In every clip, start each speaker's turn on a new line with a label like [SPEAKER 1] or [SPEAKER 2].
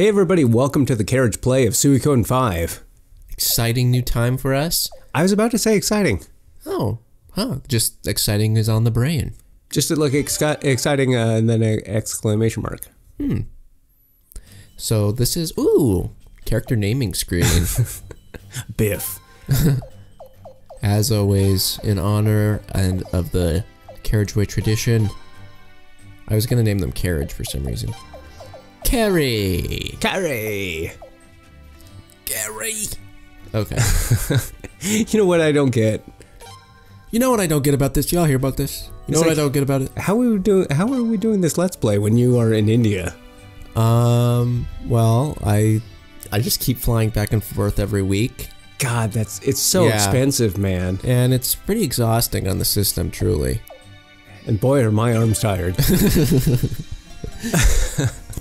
[SPEAKER 1] Hey everybody, welcome to the carriage play of Suikoden 5.
[SPEAKER 2] Exciting new time for us.
[SPEAKER 1] I was about to say exciting.
[SPEAKER 2] Oh, huh. Just exciting is on the brain.
[SPEAKER 1] Just to look exciting uh, and then an exclamation mark. Hmm.
[SPEAKER 2] So this is ooh character naming screen.
[SPEAKER 1] Biff.
[SPEAKER 2] As always, in honor and of the carriageway tradition, I was gonna name them carriage for some reason. Carrie.
[SPEAKER 1] Carrie!
[SPEAKER 2] Carrie. Okay.
[SPEAKER 1] You know what I don't get?
[SPEAKER 2] you know what I don't get about this? Y'all hear about this? You know
[SPEAKER 1] It's
[SPEAKER 2] what
[SPEAKER 1] like-
[SPEAKER 2] I don't get about it?
[SPEAKER 1] How are we doing how are we doing this let's play when you are in India?
[SPEAKER 2] Um. Well, I I just keep flying back and forth every week,
[SPEAKER 1] God, that's it's so
[SPEAKER 2] Yeah.
[SPEAKER 1] expensive, man.
[SPEAKER 2] and it's pretty exhausting on the system, truly.
[SPEAKER 1] And boy are my arms tired.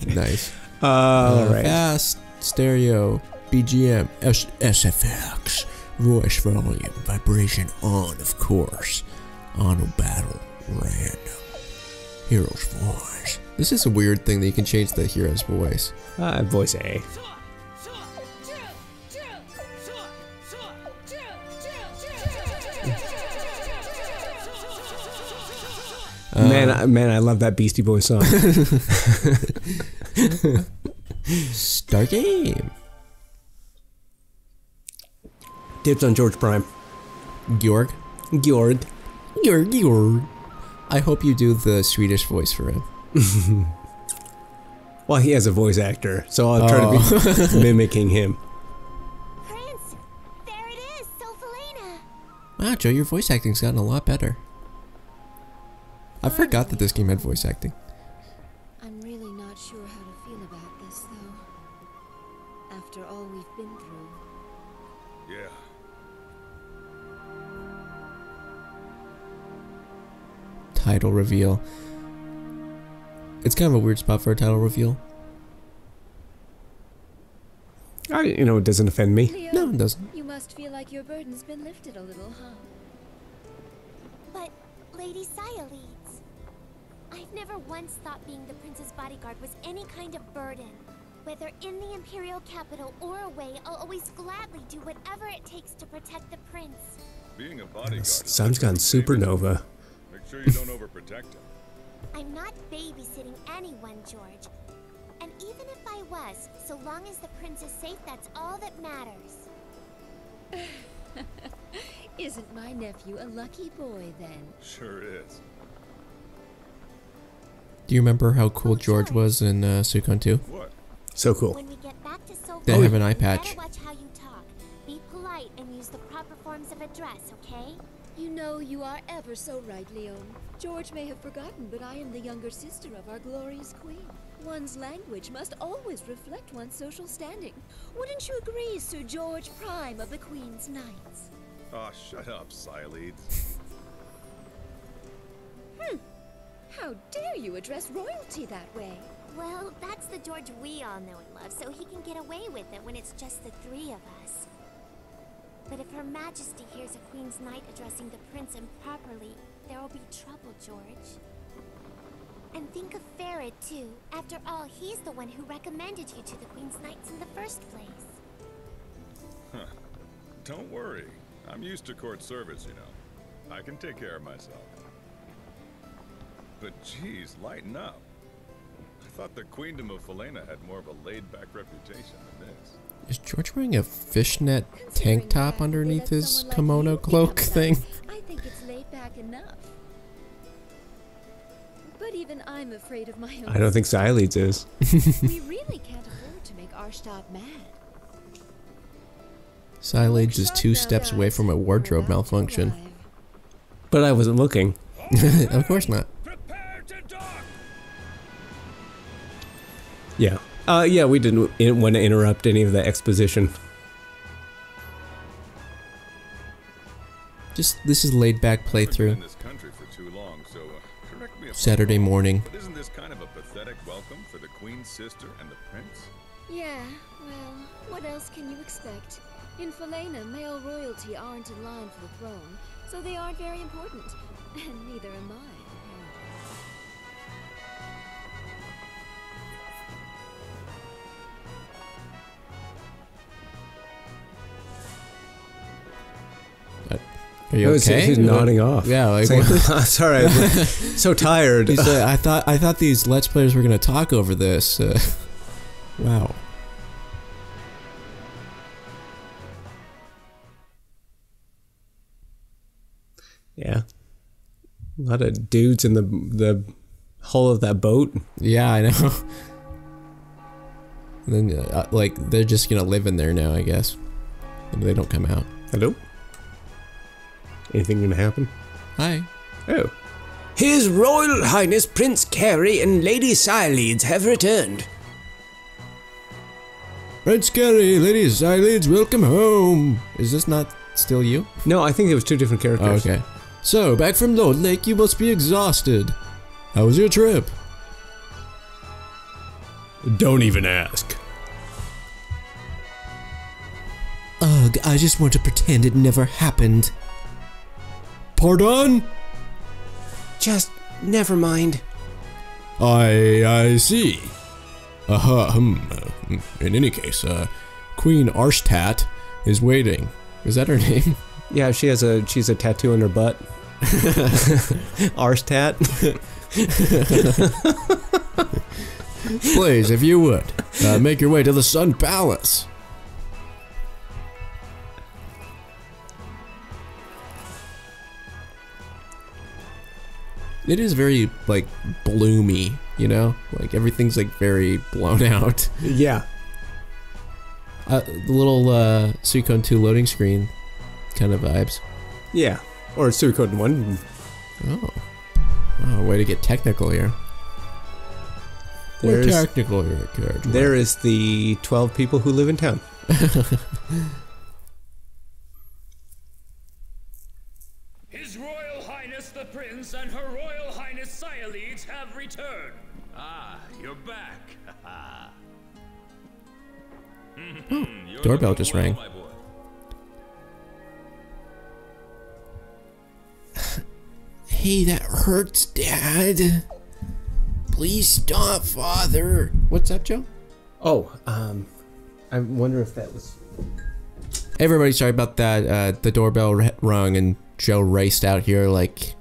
[SPEAKER 2] Nice.
[SPEAKER 1] Uh, all
[SPEAKER 2] Uh. Fast stereo BGM S- SFX voice volume vibration on of course auto battle random hero's voice. This is a weird thing that you can change the hero's voice.
[SPEAKER 1] Uh, voice A. man, uh, I, man, I love that Beastie Boys song.
[SPEAKER 2] Start game.
[SPEAKER 1] Dibs on George Prime.
[SPEAKER 2] Georg.
[SPEAKER 1] Georg.
[SPEAKER 2] Georg. Georg. I hope you do the Swedish voice for him.
[SPEAKER 1] Well, he has a voice actor, so I'll try to be oh. mimicking him.
[SPEAKER 3] Prince! There it is, Sol-Falena!
[SPEAKER 2] Wow, Joe, your voice acting's gotten a lot better. I forgot that this game had voice acting.
[SPEAKER 4] I'm really not sure how to feel about this, though. After all we've been through.
[SPEAKER 5] Yeah.
[SPEAKER 2] title reveal. It's kind of a weird spot for a title reveal.
[SPEAKER 1] I, you know, it doesn't offend me.
[SPEAKER 4] Leo,
[SPEAKER 2] No, it doesn't.
[SPEAKER 4] you must feel like your burden's been lifted a little, huh?
[SPEAKER 3] But, Lady Leads, I've never once thought being the prince's bodyguard was any kind of burden. Whether in the Imperial capital or away, I'll always gladly do whatever it takes to protect the prince.
[SPEAKER 5] Being a bodyguard. is
[SPEAKER 1] Sun's
[SPEAKER 5] like
[SPEAKER 1] gone
[SPEAKER 5] a
[SPEAKER 1] supernova.
[SPEAKER 5] Make sure you don't overprotect him.
[SPEAKER 3] I'm not babysitting anyone, George. And even if I was, so long as the prince is safe, that's all that matters.
[SPEAKER 4] Isn't my nephew a lucky boy, then?
[SPEAKER 5] Sure is.
[SPEAKER 2] Do you remember how cool George was in uh, Suikoden 2?
[SPEAKER 5] What?
[SPEAKER 1] So cool.
[SPEAKER 3] When we get back to Soph,
[SPEAKER 2] They have an eye patch.
[SPEAKER 3] Watch how you talk. Be polite and use the proper forms of address, okay?
[SPEAKER 4] You know you are ever so right, Lyon. George may have forgotten, but I am the younger sister of our glorious queen. One's language must always reflect one's social standing. Wouldn't you agree, Sir George Prime of the Queen's Knights?
[SPEAKER 5] Oh, shut up, Sialeeds.
[SPEAKER 4] How dare you address royalty that way?
[SPEAKER 3] Well, that's the George we all know and love, so he can get away with it when it's just the three of us. But if Her Majesty hears a Queen's Knight addressing the Prince improperly, there will be trouble, George. And think of Ferid, too. After all, he's the one who recommended you to the Queen's Knights in the first place. Huh.
[SPEAKER 5] Don't worry. I'm used to court service, you know. I can take care of myself. But geez, lighten up. I thought the Queendom of Falena had more of a laid-back reputation than this.
[SPEAKER 2] Is George wearing a fishnet tank top
[SPEAKER 4] fact
[SPEAKER 2] underneath his
[SPEAKER 4] someone like
[SPEAKER 2] kimono cloak thing?
[SPEAKER 4] I think it's laid back enough. But even I'm afraid of my own.
[SPEAKER 1] I don't think Sialeeds is.
[SPEAKER 4] we really can't afford to make Arshtat mad.
[SPEAKER 2] Silage is two steps away from a wardrobe malfunction.
[SPEAKER 1] But I wasn't looking.
[SPEAKER 2] of course not.
[SPEAKER 1] Yeah. Uh, yeah, we didn't in- want to interrupt any of the exposition.
[SPEAKER 2] Just this is laid back
[SPEAKER 5] I've in
[SPEAKER 2] playthrough.
[SPEAKER 5] this country for too long, so uh, correct me if
[SPEAKER 2] Saturday morning.
[SPEAKER 5] But isn't this kind of a pathetic welcome for the Queen's sister and the Prince?
[SPEAKER 4] Yeah, well, what else can you expect? In Falena, male royalty aren't in line for the throne, so they aren't very important. And neither am I,
[SPEAKER 2] you
[SPEAKER 1] I was-
[SPEAKER 2] okay?
[SPEAKER 1] He's nodding off.
[SPEAKER 2] Yeah, like
[SPEAKER 1] Saying,
[SPEAKER 2] what-
[SPEAKER 1] sorry, I'm so tired.
[SPEAKER 2] He's like, I thought I thought these let's players were gonna talk over this. Uh, wow.
[SPEAKER 1] yeah, a lot of dudes in the the hull of that boat.
[SPEAKER 2] Yeah, I know. And then, uh, like, they're just gonna live in there now, I guess. If they don't come out.
[SPEAKER 1] Hello. Anything gonna happen?
[SPEAKER 2] Hi.
[SPEAKER 1] Oh. His Royal Highness Prince Carrie and Lady Sialeeds have returned.
[SPEAKER 2] Prince Scary, ladies, eyelids, welcome home. Is this not still you?
[SPEAKER 1] No, I think it was two different
[SPEAKER 2] Oh,
[SPEAKER 1] characters.
[SPEAKER 2] okay. So, back from Lordlake, you must be exhausted. How was your trip?
[SPEAKER 1] Don't even ask.
[SPEAKER 2] Ugh, I just want to pretend it never happened. Pardon?
[SPEAKER 1] Just never mind.
[SPEAKER 2] I I see. Uh-huh, hmm. uh, In any case, uh, Queen Arshtat is waiting. Is that her name?
[SPEAKER 1] Yeah, she has a she's a tattoo on her butt. Arse tat.
[SPEAKER 2] Please, if you would, uh, make your way to the Sun Palace. It is very, like, bloomy, you know? Like, everything's, like, very blown out.
[SPEAKER 1] yeah.
[SPEAKER 2] Uh, the little, uh, Suikoden 2 loading screen kind of vibes.
[SPEAKER 1] Yeah. Or Suikoden one.
[SPEAKER 2] Oh. Wow, way to get technical here. We're technical here, Carriage.
[SPEAKER 1] there is the twelve people who live in town.
[SPEAKER 6] Sialeeds have returned.
[SPEAKER 7] Ah, you're back. You're
[SPEAKER 2] doorbell just
[SPEAKER 7] well,
[SPEAKER 2] rang. Hey, that hurts, Dad. Please stop, Father. What's up, Joe?
[SPEAKER 1] Oh, um, I wonder if that was.
[SPEAKER 2] Everybody, sorry about that. Uh, the doorbell r- rung and Joe raced out here like,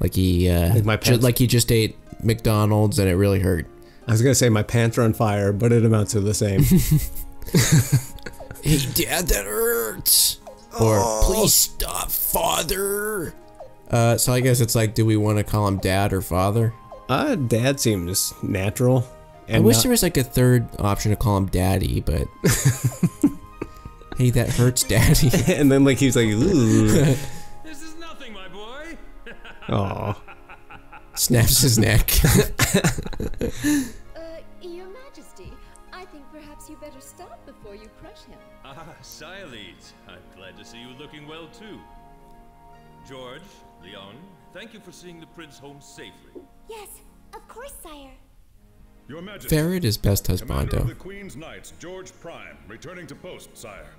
[SPEAKER 2] like he, uh,
[SPEAKER 1] Like my pants-
[SPEAKER 2] like he just ate McDonald's and it really hurt.
[SPEAKER 1] I was gonna say my pants are on fire, but it amounts to the same.
[SPEAKER 2] Hey, Dad, that hurts. Or please stop, Father. Uh, so I guess it's like, do we want to call him Dad or Father?
[SPEAKER 1] uh, Dad seems natural.
[SPEAKER 2] I wish
[SPEAKER 1] not-
[SPEAKER 2] there was like a third option to call him Daddy, but. hey, that hurts, Daddy.
[SPEAKER 1] and then like he's like, ooh,
[SPEAKER 7] This is nothing, my boy.
[SPEAKER 1] aw.
[SPEAKER 2] Snaps his neck.
[SPEAKER 8] Uh, Your Majesty, I think perhaps you better stop before you crush him.
[SPEAKER 7] Ah, Sialeeds. I'm glad to see you looking well too. George, Lyon, thank you for seeing the prince home safely.
[SPEAKER 3] Yes, of course, sire.
[SPEAKER 5] Your Majesty.
[SPEAKER 2] Ferid is best
[SPEAKER 5] Commander of
[SPEAKER 2] husbando.
[SPEAKER 5] the Queen's Knights, George Prime, returning to post, sire.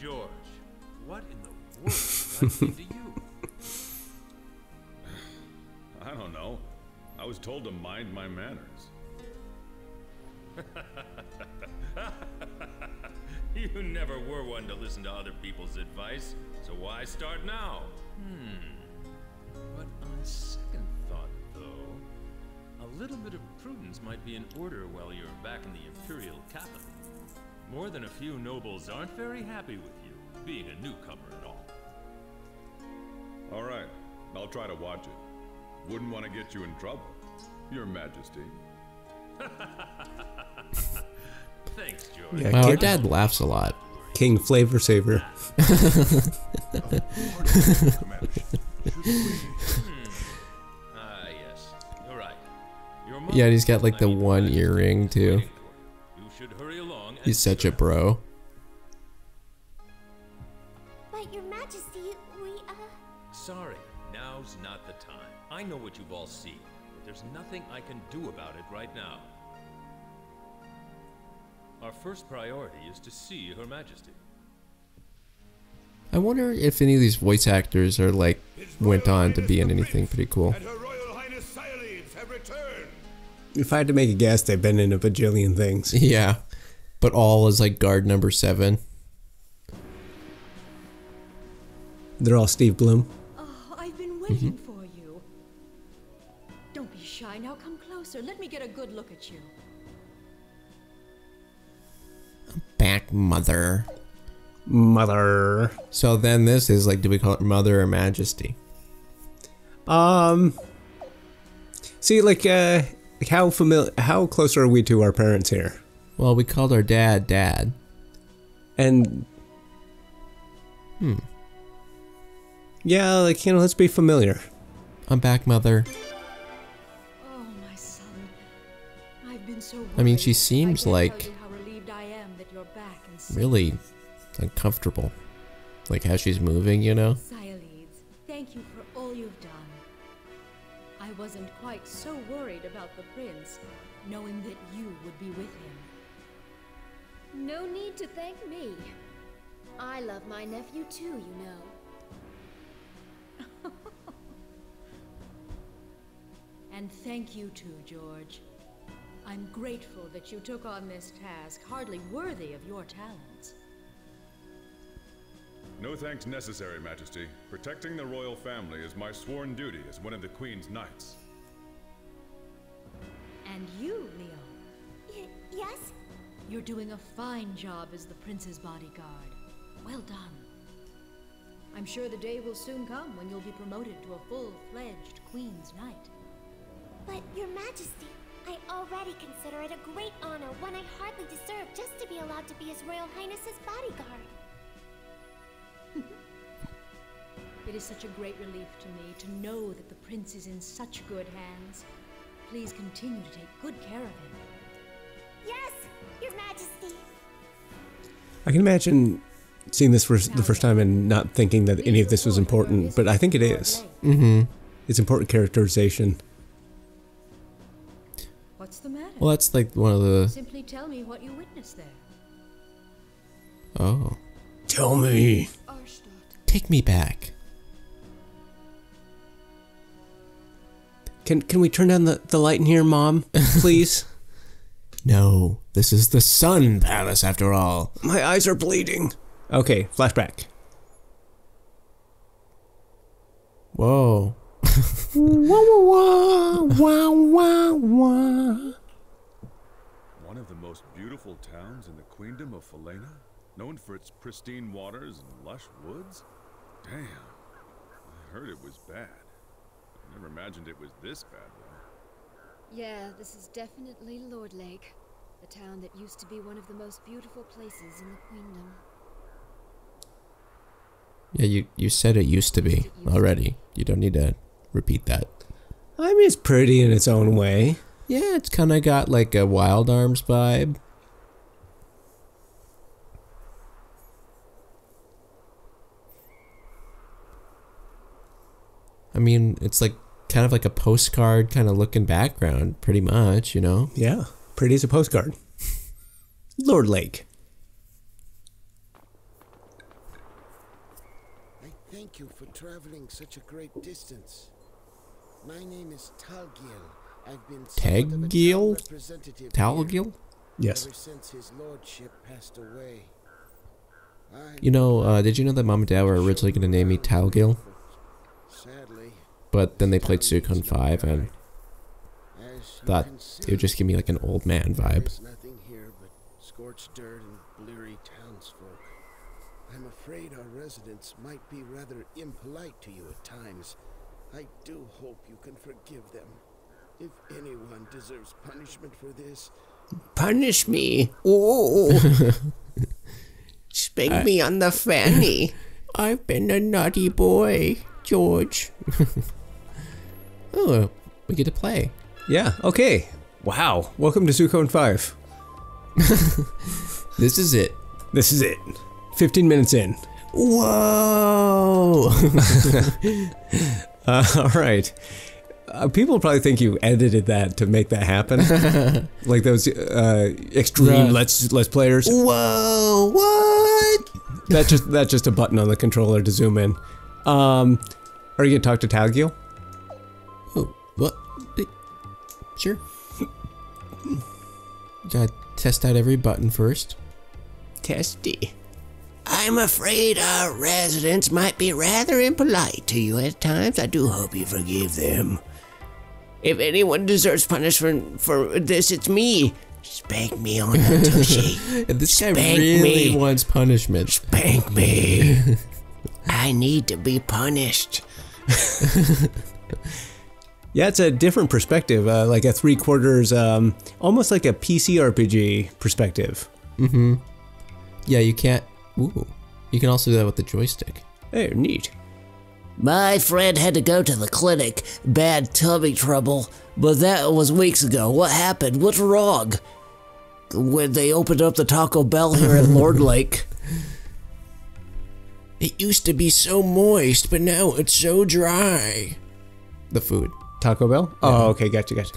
[SPEAKER 7] George, what in the world does to you?
[SPEAKER 5] I don't know. I was told to mind my manners.
[SPEAKER 7] You never were one to listen to other people's advice, so why start now? Hmm. But on second thought, though, a little bit of prudence might be in order while you're back in the Imperial capital. More than a few nobles aren't very happy with you, being a newcomer and all.
[SPEAKER 5] All right, I'll try to watch it. Wouldn't want to get you in trouble, Your Majesty.
[SPEAKER 7] Thanks, George.
[SPEAKER 1] Yeah,
[SPEAKER 2] Wow, our
[SPEAKER 1] King,
[SPEAKER 2] dad laughs a lot.
[SPEAKER 1] King Flavor Saver.
[SPEAKER 7] Ah, yes. You're right.
[SPEAKER 2] Yeah, and he's got like the one earring too.
[SPEAKER 7] waiting for you. You should hurry along. and
[SPEAKER 2] He's such a
[SPEAKER 7] sit
[SPEAKER 2] bro. Wonder if any of these voice actors are like went on to be in anything pretty cool.
[SPEAKER 5] And Her Royal Highness Sialeeds have returned.
[SPEAKER 1] If I had to make a guess, they've been in a bajillion things.
[SPEAKER 2] Yeah, but all is like guard number seven.
[SPEAKER 1] They're all Steve Bloom.
[SPEAKER 8] Oh, I've been waiting for you. Don't be shy. Now come closer. Let me get a good look at you.
[SPEAKER 2] Back mother.
[SPEAKER 1] Mother.
[SPEAKER 2] So then this is like, do we call it mother or majesty?
[SPEAKER 1] Um. See, like, uh, like how familiar, how close are we to our parents here?
[SPEAKER 2] Well, we called our dad dad.
[SPEAKER 1] And.
[SPEAKER 2] Hmm.
[SPEAKER 1] Yeah, like you know, let's be familiar.
[SPEAKER 2] I'm back, mother.
[SPEAKER 8] Oh, my son. I've been so
[SPEAKER 2] I mean, she seems
[SPEAKER 8] I
[SPEAKER 2] like-
[SPEAKER 8] how relieved I am that you're back and safe.
[SPEAKER 2] Really uncomfortable. Like how she's moving, you know?
[SPEAKER 8] Sialeeds, thank you for all you've done. I wasn't quite so worried about the prince, knowing that you would be with him.
[SPEAKER 3] No need to thank me. I love my nephew too, you know.
[SPEAKER 8] And thank you too, George. I'm grateful that you took on this task, hardly worthy of your talents.
[SPEAKER 5] No thanks necessary, Majesty. Protecting the royal family is my sworn duty as one of the Queen's knights.
[SPEAKER 8] And you, Leo,
[SPEAKER 3] Y- yes?
[SPEAKER 8] you're doing a fine job as the prince's bodyguard. Well done. I'm sure the day will soon come when you'll be promoted to a full-fledged Queen's Knight.
[SPEAKER 3] But, Your Majesty, I already consider it a great honor, one I hardly deserve, just to be allowed to be His Royal Highness's bodyguard.
[SPEAKER 8] It is such a great relief to me to know that the prince is in such good hands. Please continue to take good care of him.
[SPEAKER 3] Yes, Your Majesty.
[SPEAKER 1] I can imagine seeing this for the first time and not thinking that any of this was important, but I think it is.
[SPEAKER 2] Mm-hmm.
[SPEAKER 1] It's important characterization.
[SPEAKER 8] What's the matter?
[SPEAKER 2] Well, that's like one of the.
[SPEAKER 8] Simply tell me what you witnessed there.
[SPEAKER 2] Oh.
[SPEAKER 1] Tell me.
[SPEAKER 2] Take me back.
[SPEAKER 1] Can can we turn down the, the light in here, Mom? Please?
[SPEAKER 2] No, this is the Sun Palace after all.
[SPEAKER 1] My eyes are bleeding. Okay, flashback.
[SPEAKER 2] Whoa.
[SPEAKER 1] Wah, wah, wah, wah, wah.
[SPEAKER 5] One of the most beautiful towns in the Queendom of Falena? Known for its pristine waters and lush woods? Damn. I heard it was bad. I never imagined it was this bad, though.
[SPEAKER 4] Yeah, this is definitely Lordlake, the town that used to be one of the most beautiful places in the Queendom.
[SPEAKER 2] Yeah, you, you said it used to be already. You don't need to repeat that.
[SPEAKER 1] I mean, it's pretty in its own way.
[SPEAKER 2] Yeah, it's kind of got like a Wild Arms vibe. I mean, it's like kind of like a postcard kind of looking background, pretty much, you know?
[SPEAKER 1] Yeah, pretty as a postcard. Lordlake.
[SPEAKER 9] I thank you for traveling such a great distance. My name is Talgil. I've been somewhat of a town
[SPEAKER 2] Taggil?
[SPEAKER 9] representative here
[SPEAKER 2] Talgil?
[SPEAKER 1] Yes.
[SPEAKER 9] Ever since his lordship passed away.
[SPEAKER 2] You know, uh, did you know that mom and dad were originally going to name me Talgil?
[SPEAKER 9] sadly,
[SPEAKER 2] But then they played Suikoden 5 and
[SPEAKER 9] as
[SPEAKER 2] thought it would just give me like an old man vibe.
[SPEAKER 9] Nothing here but scorched dirt and bleary townsfolk. I'm afraid our residents might be rather impolite to you at times. I do hope you can forgive them. If anyone deserves punishment for this,
[SPEAKER 1] Punish me. Oh. Spank me on the fanny.
[SPEAKER 2] I've been a naughty boy, George. oh, we get to play.
[SPEAKER 1] Yeah, okay. Wow. Welcome to Suikoden 5.
[SPEAKER 2] This is it.
[SPEAKER 1] This is it. 15 minutes in.
[SPEAKER 2] Whoa!
[SPEAKER 1] Uh, all right. Uh, people probably think you edited that to make that happen, like those uh, extreme let's let's players.
[SPEAKER 2] Whoa! What?
[SPEAKER 1] That's just that's just a button on the controller to zoom in. Um, are you gonna talk to Talgil?
[SPEAKER 2] What? Sure. Gotta test out every button first.
[SPEAKER 1] Testy.
[SPEAKER 10] I'm afraid our residents might be rather impolite to you at times. I do hope you forgive them. If anyone deserves punishment for this, it's me. Spank me on the tushy.
[SPEAKER 2] This guy really
[SPEAKER 10] me.
[SPEAKER 2] wants punishment.
[SPEAKER 10] Spank me. I need to be punished.
[SPEAKER 1] Yeah, it's a different perspective, uh, like a three quarters, um, almost like a PC RPG perspective.
[SPEAKER 2] Mm-hmm. Yeah, you can't. Ooh, you can also do that with the joystick.
[SPEAKER 1] Hey, neat.
[SPEAKER 10] My friend had to go to the clinic. Bad tummy trouble. But that was weeks ago. What happened? What's wrong? When they opened up the Taco Bell here in Lord Lake.
[SPEAKER 2] It used to be so moist, but now it's so dry. The food.
[SPEAKER 1] Taco Bell? Oh, okay, gotcha, gotcha.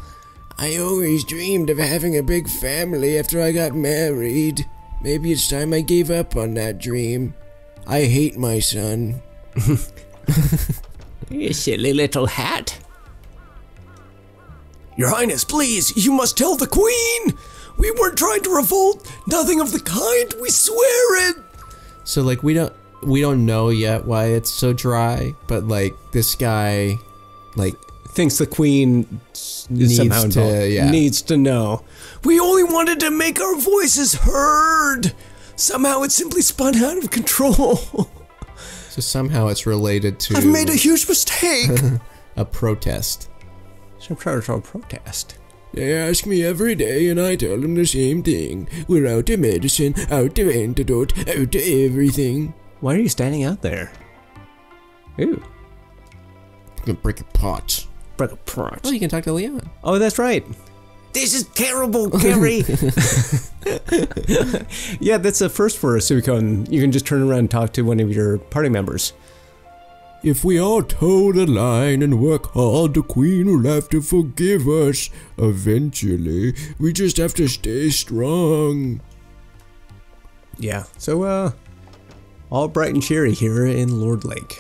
[SPEAKER 2] I always dreamed of having a big family after I got married. Maybe it's time I gave up on that dream. I hate my son.
[SPEAKER 10] You silly little hat.
[SPEAKER 11] Your Highness, please, you must tell the Queen! We weren't trying to revolt, nothing of the kind, we swear it!
[SPEAKER 2] So like we don't we don't know yet why it's so dry, but like this guy, like
[SPEAKER 1] Thinks the queen
[SPEAKER 2] Needs
[SPEAKER 1] somehow
[SPEAKER 2] to- yeah.
[SPEAKER 1] needs to know.
[SPEAKER 11] We only wanted to make our voices heard! Somehow it simply spun out of control.
[SPEAKER 2] so somehow it's related to
[SPEAKER 11] I've made a huge mistake!
[SPEAKER 2] a protest.
[SPEAKER 1] Some sort of protest.
[SPEAKER 2] They ask me every day, and I tell them the same thing. We're out of medicine, out of antidote, out of everything.
[SPEAKER 1] Why are you standing out there? Ooh,
[SPEAKER 2] Gonna break your pots.
[SPEAKER 1] Break a prot.
[SPEAKER 2] Oh, you can talk to Lyon.
[SPEAKER 1] Oh, that's right.
[SPEAKER 10] This is terrible, Gary.
[SPEAKER 1] Yeah, that's a first for a Suikoden. You can just turn around and talk to one of your party members.
[SPEAKER 2] If we all toe the line and work hard, the Queen will have to forgive us. Eventually, we just have to stay strong.
[SPEAKER 1] Yeah. So, uh, all bright and cheery here in Lordlake.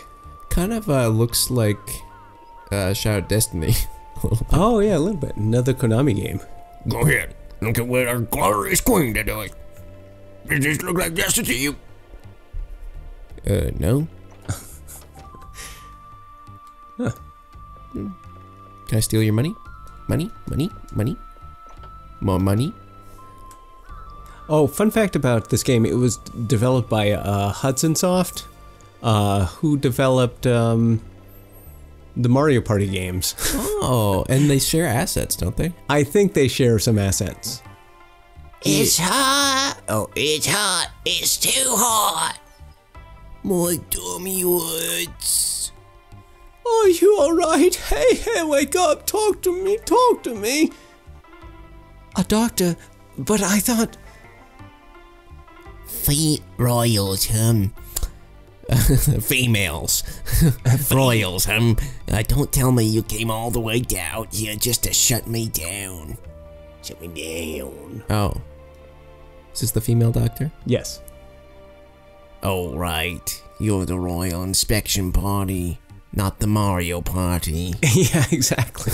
[SPEAKER 2] Kind of uh, looks like uh, Shadow Destiny.
[SPEAKER 1] Oh yeah, a little bit. Another Konami game.
[SPEAKER 6] Go ahead. Look at what our glorious queen did to it. Does this look like justice to you?
[SPEAKER 2] uh, no.
[SPEAKER 1] Huh.
[SPEAKER 2] Can I steal your money? Money? Money? Money? More money?
[SPEAKER 1] Oh, fun fact about this game: it was developed by uh, Hudson Soft, uh, who developed um, the Mario Party games.
[SPEAKER 2] Oh, and they share assets, don't they?
[SPEAKER 1] I think they share some assets.
[SPEAKER 10] It's hot. Oh, it's hot. It's too hot.
[SPEAKER 2] My tummy hurts.
[SPEAKER 1] Are you alright? Hey, hey, wake up! Talk to me! Talk to me!
[SPEAKER 10] A doctor, but I thought.
[SPEAKER 2] Feet royals, um. females. royals, um. Uh, don't tell me you came all the way down here just to shut me down.
[SPEAKER 10] Shut me down.
[SPEAKER 2] Oh. Is this the female doctor?
[SPEAKER 1] Yes.
[SPEAKER 2] Oh, right. You're the royal inspection party, not the Mario party.
[SPEAKER 1] yeah, exactly.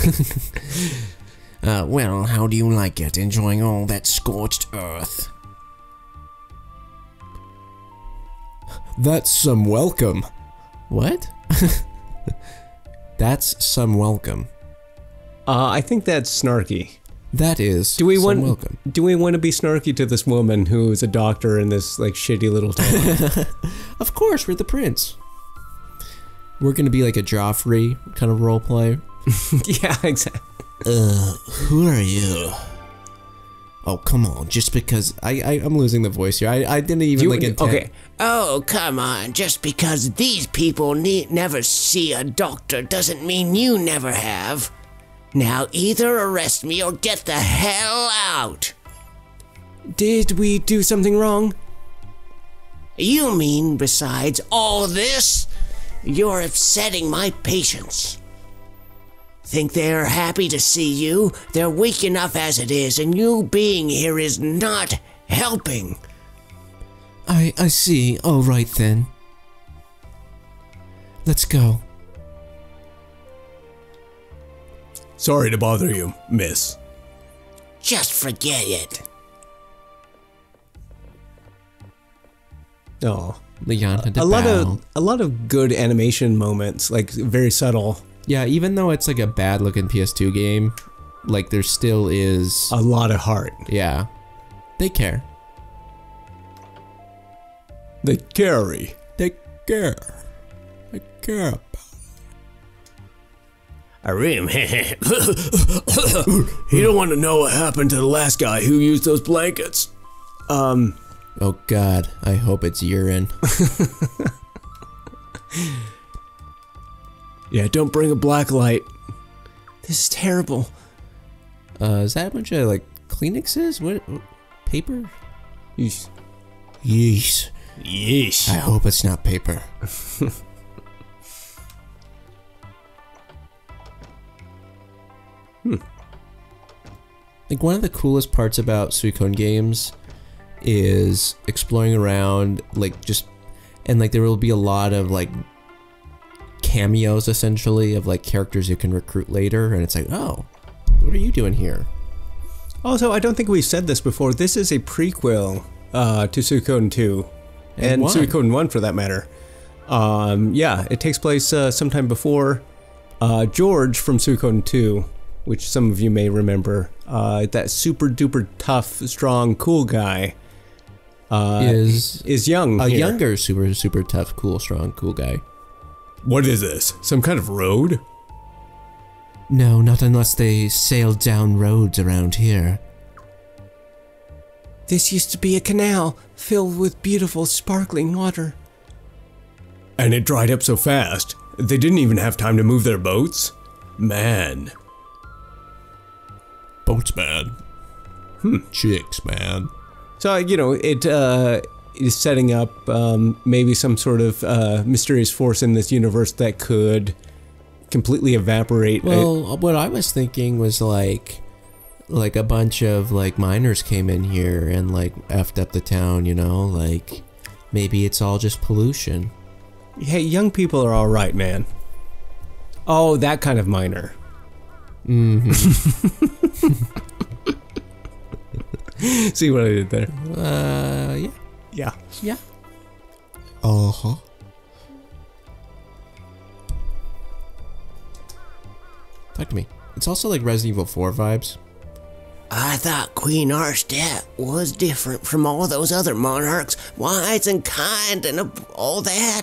[SPEAKER 2] Uh, well, how do you like it? Enjoying all that scorched earth? That's some welcome. What? That's some welcome.
[SPEAKER 1] Uh, I think that's snarky.
[SPEAKER 2] That is
[SPEAKER 1] Do we
[SPEAKER 2] some
[SPEAKER 1] want?
[SPEAKER 2] welcome.
[SPEAKER 1] Do we want to be snarky to this woman who is a doctor in this like shitty little town?
[SPEAKER 2] Of course, we're the prince. We're gonna be like a Joffrey kind of role play.
[SPEAKER 1] yeah, exactly.
[SPEAKER 2] Uh, who are you? Oh, come on. Just because I, I I'm losing the voice here. I, I didn't even
[SPEAKER 1] You-
[SPEAKER 2] like intent.
[SPEAKER 1] okay.
[SPEAKER 10] Oh, come on. Just because these people need never see a doctor doesn't mean you never have. Now either arrest me or get the hell out.
[SPEAKER 1] Did we do something wrong?
[SPEAKER 10] You mean besides all this? You're upsetting my patients. Think they're happy to see you? They're weak enough as it is, and you being here is not helping.
[SPEAKER 2] I I see. All right then. Let's go.
[SPEAKER 1] Sorry to bother you, miss.
[SPEAKER 10] Just forget it.
[SPEAKER 1] Oh,
[SPEAKER 2] Lyon had to
[SPEAKER 1] a lot of a lot of good animation moments, like very subtle.
[SPEAKER 2] Yeah, even though it's like a bad looking PS2 game, like there still is
[SPEAKER 1] a lot of heart.
[SPEAKER 2] Yeah. They care.
[SPEAKER 1] They carry.
[SPEAKER 2] They care. They care.
[SPEAKER 11] Arim, heh heh. you don't want to know what happened to the last guy who used those blankets.
[SPEAKER 1] Um.
[SPEAKER 2] Oh god, I hope it's urine.
[SPEAKER 1] Yeah, don't bring a black light. This is terrible.
[SPEAKER 2] Uh, is that a bunch of like Kleenexes? What? what paper?
[SPEAKER 1] Yeesh.
[SPEAKER 2] Yeesh.
[SPEAKER 1] Yeesh.
[SPEAKER 2] I hope it's not paper.
[SPEAKER 1] Hmm.
[SPEAKER 2] Like one of the coolest parts about Suikoden games is exploring around, like just, and like there will be a lot of like cameos essentially of like characters you can recruit later, and it's like, oh, what are you doing here?
[SPEAKER 1] Also, I don't think we've said this before. This is a prequel uh, to Suikoden 2,
[SPEAKER 2] And
[SPEAKER 1] and,
[SPEAKER 2] one.
[SPEAKER 1] Suikoden 1 for that matter. Um, yeah, it takes place uh, sometime before uh, George from Suikoden 2, which some of you may remember. Uh, that super duper tough, strong, cool guy uh,
[SPEAKER 2] Is
[SPEAKER 1] is young.
[SPEAKER 2] A
[SPEAKER 1] here.
[SPEAKER 2] younger, super super tough, cool, strong, cool guy.
[SPEAKER 1] What is this? Some kind of road?
[SPEAKER 2] No, not unless they sailed down roads around here.
[SPEAKER 11] This used to be a canal filled with beautiful, sparkling water.
[SPEAKER 1] And it dried up so fast, they didn't even have time to move their boats? Man.
[SPEAKER 2] Boats, man.
[SPEAKER 1] Hmm.
[SPEAKER 2] Chicks, man.
[SPEAKER 1] So, you know, it uh, is setting up um, maybe some sort of uh, mysterious force in this universe that could completely evaporate. a-
[SPEAKER 2] Well, what I was thinking was like, like a bunch of like miners came in here and like effed up the town. You know, like maybe it's all just pollution.
[SPEAKER 1] hey, young people are all right, man. Oh, that kind of miner.
[SPEAKER 2] Mm-hmm.
[SPEAKER 1] See what I did there?
[SPEAKER 2] uh, yeah,
[SPEAKER 1] Yeah.
[SPEAKER 2] yeah.
[SPEAKER 11] Uh huh.
[SPEAKER 2] Talk to me. It's also like Resident Evil 4 vibes.
[SPEAKER 10] I thought Queen Arshtat was different from all those other monarchs, wise and kind and all that.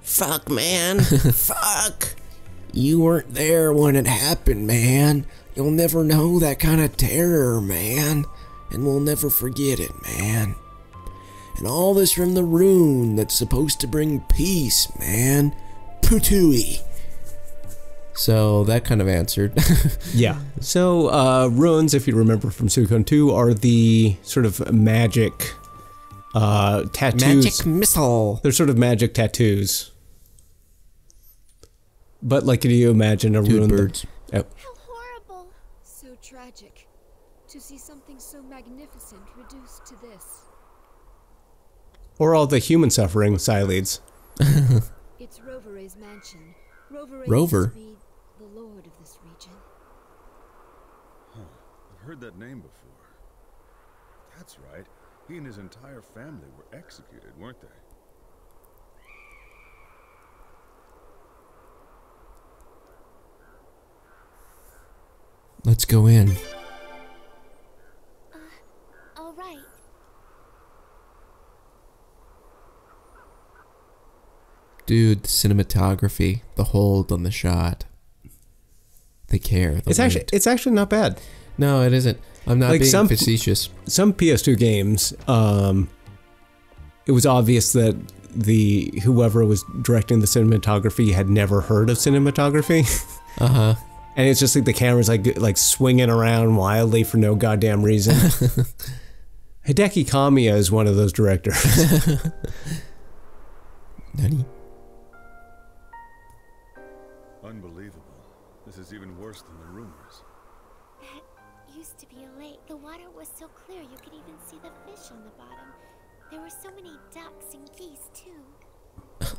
[SPEAKER 10] Fuck, man. Fuck.
[SPEAKER 11] You weren't there when it happened, man. You'll never know that kind of terror, man. And we'll never forget it, man. And all this from the rune that's supposed to bring peace, man. Putui.
[SPEAKER 2] So that kind of answered.
[SPEAKER 1] Yeah. So, uh, runes, if you remember from Suikoden 2, are the sort of magic uh, tattoos.
[SPEAKER 2] Magic missile.
[SPEAKER 1] They're sort of magic tattoos. But, like, can you imagine a
[SPEAKER 2] Dude
[SPEAKER 1] rune? that-
[SPEAKER 2] birds.
[SPEAKER 1] Yep.
[SPEAKER 3] How horrible.
[SPEAKER 4] So tragic. To see something so magnificent reduced to this.
[SPEAKER 1] Or all the human suffering with Sialeeds.
[SPEAKER 4] It's Roverray's mansion. Rovere
[SPEAKER 2] Rover?
[SPEAKER 4] used the lord of this region.
[SPEAKER 5] Huh. I've heard that name before. That's right. He and his entire family were executed, weren't they?
[SPEAKER 2] Let's go in.
[SPEAKER 3] Uh, all right.
[SPEAKER 2] Dude, the cinematography, the hold on the shot. They care. the
[SPEAKER 1] It's actually it's actually not bad.
[SPEAKER 2] no, it isn't. I'm not
[SPEAKER 1] Like
[SPEAKER 2] being
[SPEAKER 1] some-
[SPEAKER 2] facetious.
[SPEAKER 1] Some PS2 games, um, it was obvious that the whoever was directing the cinematography had never heard of cinematography,
[SPEAKER 2] Uh huh.
[SPEAKER 1] and it's just like the camera's like like swinging around wildly for no goddamn reason. Hideki Kamiya is one of those directors.
[SPEAKER 2] Nani?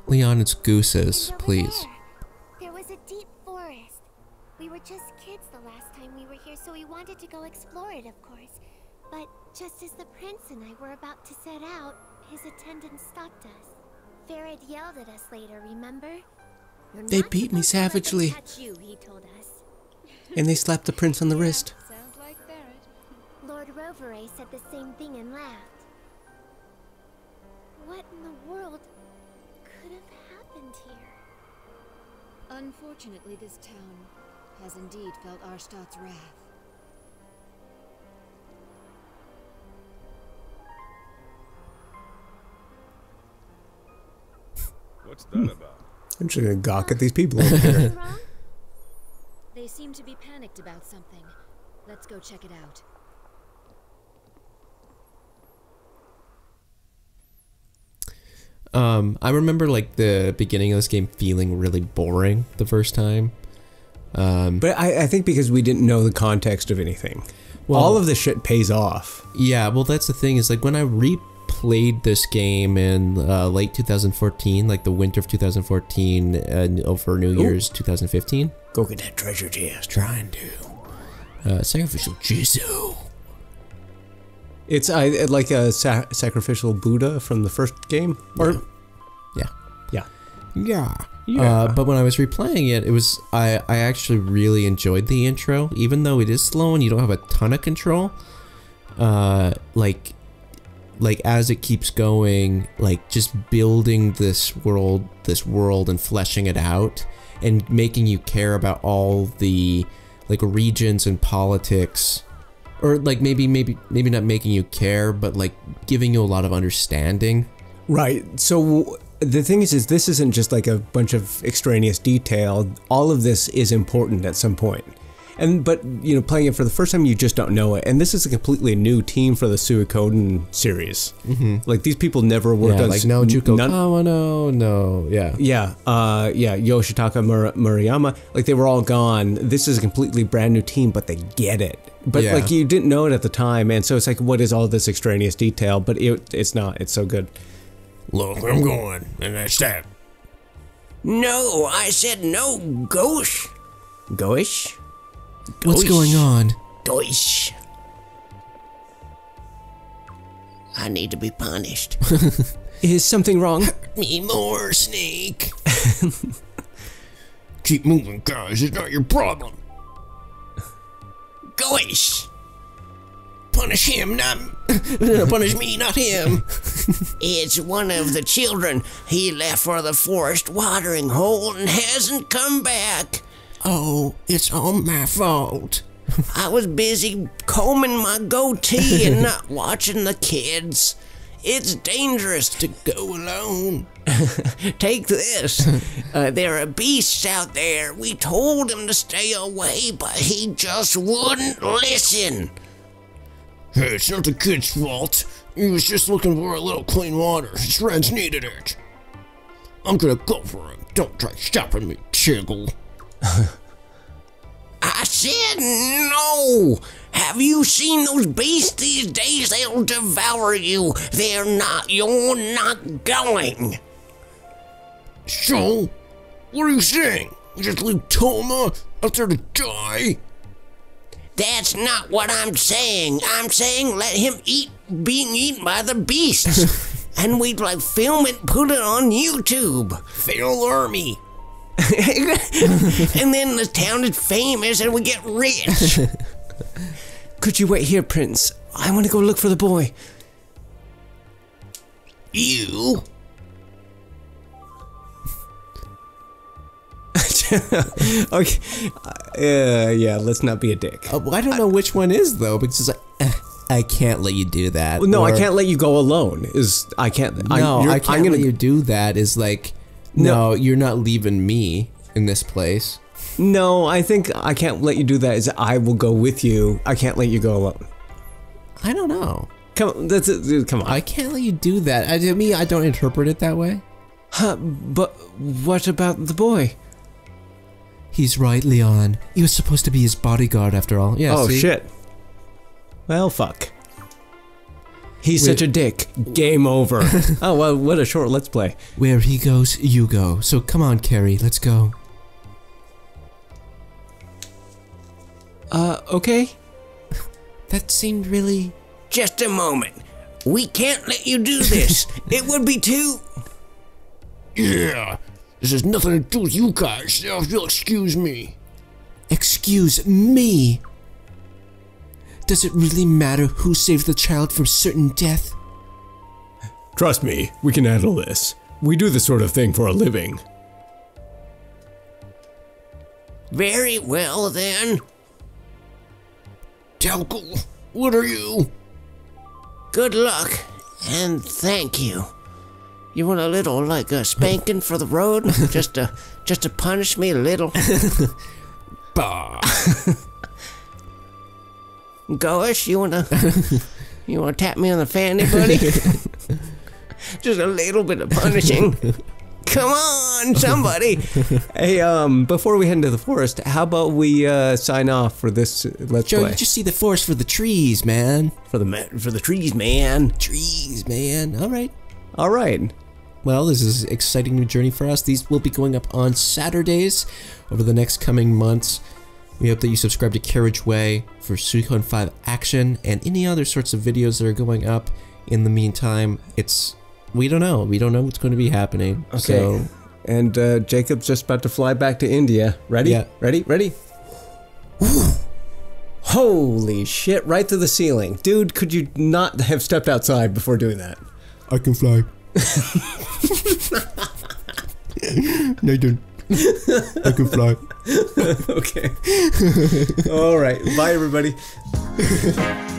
[SPEAKER 2] Lyon, it's gooses, please.
[SPEAKER 3] There, there was a deep forest. We were just kids the last time we were here, so we wanted to go explore it, of course. But just as the prince and I were about to set out, His attendant stopped us. Ferid yelled at us later, remember? You're
[SPEAKER 1] They beat me
[SPEAKER 3] supposed to let them
[SPEAKER 1] savagely.
[SPEAKER 3] you, he told us.
[SPEAKER 1] And they slapped the prince on the wrist.
[SPEAKER 4] Sounds like.
[SPEAKER 3] Lord Roverray said the same thing and laughed. What in the world could have happened here?
[SPEAKER 4] Unfortunately, this town has indeed felt Arshtat's wrath.
[SPEAKER 5] What's that hmm. about?
[SPEAKER 1] I'm just gonna gawk at these people over here.
[SPEAKER 4] They seem to be panicked about something. Let's go check it out.
[SPEAKER 2] Um, I remember like the beginning of this game feeling really boring the first time. Um,
[SPEAKER 1] But I, I think because we didn't know the context of anything.
[SPEAKER 2] Well-
[SPEAKER 1] All of this shit pays off.
[SPEAKER 2] yeah, well, that's the thing is like when I replayed this game in uh, late 2014, like the winter of 2014, and over New Year's 2015.
[SPEAKER 1] Go get that treasure chest.
[SPEAKER 2] Trying to. Uh, sacrificial Jizo.
[SPEAKER 1] It's I like a sa- sacrificial Buddha from the first game. Or
[SPEAKER 2] Yeah.
[SPEAKER 1] yeah.
[SPEAKER 2] Yeah. Uh, but when I was replaying it, it was I, I actually really enjoyed the intro, even though it is slow and you don't have a ton of control. Uh, like, like as it keeps going, like just building this world, this world, and fleshing it out, and making you care about all the like regions and politics, or like maybe maybe maybe not making you care, but like giving you a lot of understanding.
[SPEAKER 1] Right. So the thing is, is this isn't just like a bunch of extraneous detail. All of this is important at some point. And but you know, playing it for the first time, you just don't know it. And this is a completely new team for the Suikoden series. Mm-hmm. Like these people never worked
[SPEAKER 2] Yeah,
[SPEAKER 1] on
[SPEAKER 2] like
[SPEAKER 1] s-
[SPEAKER 2] no Junko
[SPEAKER 1] none-
[SPEAKER 2] Kawano, no, yeah.
[SPEAKER 1] Yeah, uh, yeah, Yoshitaka Mur- Murayama, like they were all gone. This is a completely brand new team, but they get it. But
[SPEAKER 2] Yeah.
[SPEAKER 1] like you didn't know it at the time, and so it's like, what is all this extraneous detail? But it, it's not. It's so good.
[SPEAKER 11] Look, I'm going, and that's that.
[SPEAKER 10] No, I said no, Gosh.
[SPEAKER 1] Goish.
[SPEAKER 2] What's going on?
[SPEAKER 10] Gosh. I need to be punished.
[SPEAKER 1] Is something wrong?
[SPEAKER 11] Hurt Me more, Snake. Keep moving, guys. It's not your problem.
[SPEAKER 10] Gosh.
[SPEAKER 11] Punish him, not punish me, not him.
[SPEAKER 10] It's one of the children. He left for the forest watering hole and hasn't come back.
[SPEAKER 11] Oh, it's all my fault.
[SPEAKER 10] I was busy combing my goatee and not watching the kids. It's dangerous to
[SPEAKER 11] Go alone.
[SPEAKER 10] take this. Uh, there are beasts out there. We told him to stay away, but he just wouldn't listen.
[SPEAKER 11] Hey, it's not the kid's fault. He was just looking for a little clean water. His friends needed it. I'm gonna go for him. Don't try stopping me, Chiggle.
[SPEAKER 10] I said no. Have you seen those beasts these days? They'll devour you. They're not. You're not going.
[SPEAKER 11] So, what are you saying? You just leave Toma out there to die?
[SPEAKER 10] That's not what I'm saying. I'm saying let him eat being eaten by the beasts. and we'd like film it put it on YouTube.
[SPEAKER 11] Fail army.
[SPEAKER 10] and then the town is famous and we get rich.
[SPEAKER 1] Could you wait here, Prince? I want to go look for the boy.
[SPEAKER 11] You?
[SPEAKER 1] okay. Uh, yeah, let's not be a dick.
[SPEAKER 2] Uh, well, I don't know which one is though, because it's like, eh, I can't let you do that.
[SPEAKER 1] no, I can't let you go alone. Is I can't. I,
[SPEAKER 2] No,
[SPEAKER 1] you're-
[SPEAKER 2] I can't
[SPEAKER 1] I'm gonna,
[SPEAKER 2] let you do that. Is like, no, you're not leaving me in this place.
[SPEAKER 1] No, I think I can't let you do that. Is I will go with you. I can't let you go alone.
[SPEAKER 2] I don't know.
[SPEAKER 1] Come, on, that's it. Come on.
[SPEAKER 2] I can't let you do that. I, to me, I don't interpret it that way.
[SPEAKER 1] Huh, but what about the boy?
[SPEAKER 2] He's right, Lyon. He was supposed to be his bodyguard after all. Yeah.
[SPEAKER 1] oh
[SPEAKER 2] see?
[SPEAKER 1] shit. Well, fuck. He's such a dick. Game over. oh well, what a short let's play.
[SPEAKER 2] Where he goes, you go. So come on, Carrie, let's go.
[SPEAKER 1] Uh, okay.
[SPEAKER 2] That seemed really.
[SPEAKER 10] Just a moment. We can't let you do this. it would be too.
[SPEAKER 11] Yeah, this has nothing to do with you guys. Now, if you'll excuse me.
[SPEAKER 2] Excuse me. Does it really matter who saved the child from certain death?
[SPEAKER 1] Trust me, we can handle this. We do this sort of thing for a living.
[SPEAKER 10] Very well then.
[SPEAKER 11] Talco, what are you?
[SPEAKER 10] Good luck, and thank you. You want a little like a spanking for the road, just to just to punish me a little.
[SPEAKER 11] Bah.
[SPEAKER 10] Goish, you wanna you wanna tap me on the fanny, buddy? just a little bit of punishing. Come on, somebody.
[SPEAKER 1] Hey, um, before we head into the forest, how about we uh, sign off for this uh, let's
[SPEAKER 2] Joe,
[SPEAKER 1] play
[SPEAKER 2] you just see the forest for the trees, man.
[SPEAKER 1] for the ma- for the trees, man.
[SPEAKER 2] Trees, man. All right.
[SPEAKER 1] All right.
[SPEAKER 2] Well, this is an exciting new journey for us. These will be going up on Saturdays over the next coming months. We hope that you subscribe to Carriage Way for Suikoden 5 action and any other sorts of videos that are going up. In the meantime, it's we don't know. We don't know what's going to be happening.
[SPEAKER 1] Okay.
[SPEAKER 2] So
[SPEAKER 1] And uh, Jacob's just about to fly back to India. Ready?
[SPEAKER 2] Yeah.
[SPEAKER 1] Ready? Ready? Holy shit, right through the ceiling. Dude, could you not have stepped outside before doing that?
[SPEAKER 2] I can fly. Nathan, I can fly.
[SPEAKER 1] okay. All right. Bye, everybody.